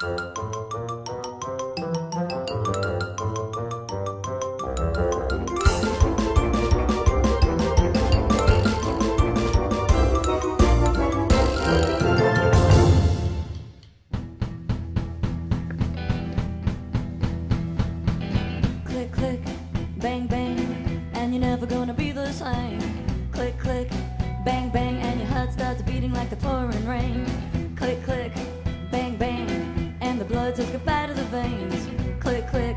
Click, click, bang, bang, and you're never gonna be the same. Click, click, bang, bang, and your heart starts beating like the pouring rain. Blood says goodbye to the veins. Click, click,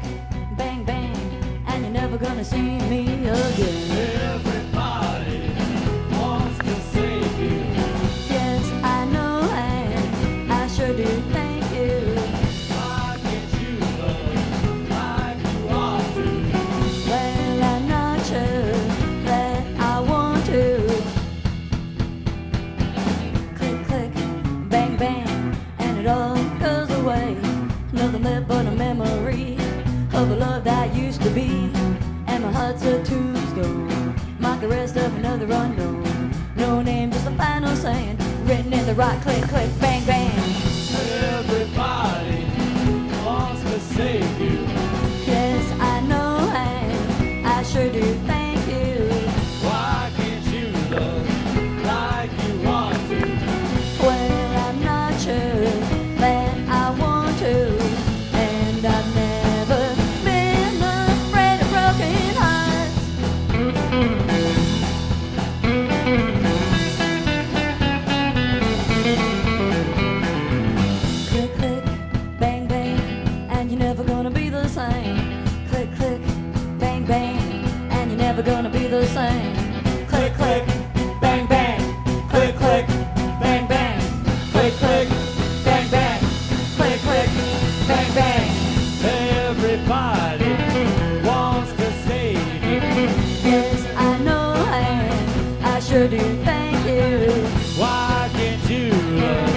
bang, bang, and you're never gonna see me again. Be. And my heart's a tombstone, mark the rest of another unknown. No name, just a final saying, written in the rock, Click, click, bang, same. Click, click, bang, bang, and you're never gonna be the same. Click, click, bang, bang, click, click, bang, bang, click, click, bang, bang, click, click, bang, bang. Everybody wants to save you. Yes, I know, and I sure do thank you Why can't you.